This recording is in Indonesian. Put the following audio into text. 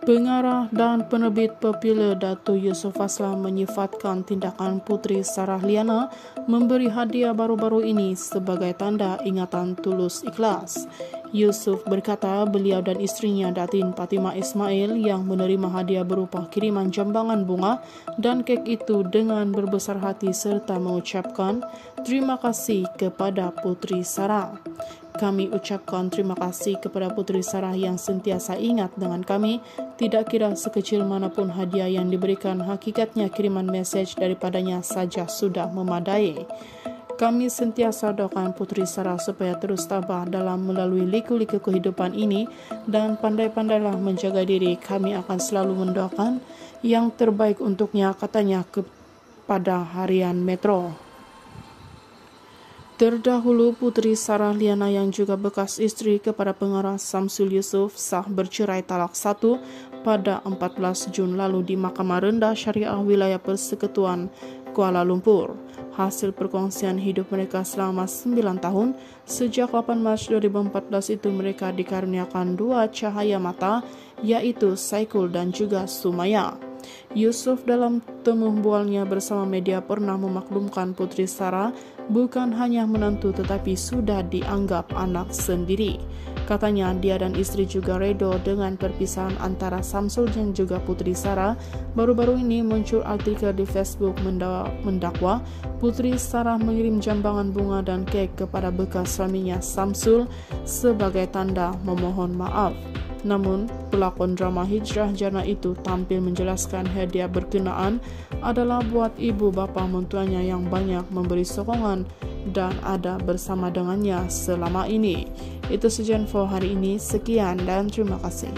Pengarah dan penerbit popular Dato Yusuf Aslam menyifatkan tindakan Putri Sarah Liana memberi hadiah baru-baru ini sebagai tanda ingatan tulus ikhlas. Yusuf berkata beliau dan istrinya Datin Fatimah Ismail yang menerima hadiah berupa kiriman jambangan bunga dan kek itu dengan berbesar hati serta mengucapkan terima kasih kepada Putri Sarah. Kami ucapkan terima kasih kepada Putri Sarah yang sentiasa ingat dengan kami, tidak kira sekecil mana pun hadiah yang diberikan, hakikatnya kiriman message daripadanya saja sudah memadai. Kami sentiasa doakan Putri Sarah supaya terus tabah dalam melalui liku-liku kehidupan ini dan pandai-pandailah menjaga diri. Kami akan selalu mendoakan yang terbaik untuknya, katanya kepada harian Metro. Terdahulu Putri Sarah Liana yang juga bekas istri kepada pengarah Samsul Yusuf sah bercerai talak satu pada 14 Jun lalu di Mahkamah Rendah Syariah Wilayah Persekutuan Kuala Lumpur. Hasil perkongsian hidup mereka selama 9 tahun, sejak 8 Maret 2014 itu mereka dikaruniakan dua cahaya mata, yaitu Saikul dan juga Sumaya. Yusuf dalam temu bualnya bersama media pernah memaklumkan Putri Sarah bukan hanya menantu tetapi sudah dianggap anak sendiri. Katanya dia dan istri juga redo dengan perpisahan antara Samsul dan juga Putri Sarah. Baru-baru ini muncul artikel di Facebook mendakwa Putri Sarah mengirim jambangan bunga dan kek kepada bekas suaminya Samsul sebagai tanda memohon maaf. Namun, pelakon drama Hijrah Jana itu tampil menjelaskan hadiah berkenaan adalah buat ibu bapa mentuanya yang banyak memberi sokongan dan ada bersama dengannya selama ini. Itu saja hari ini. Sekian dan terima kasih.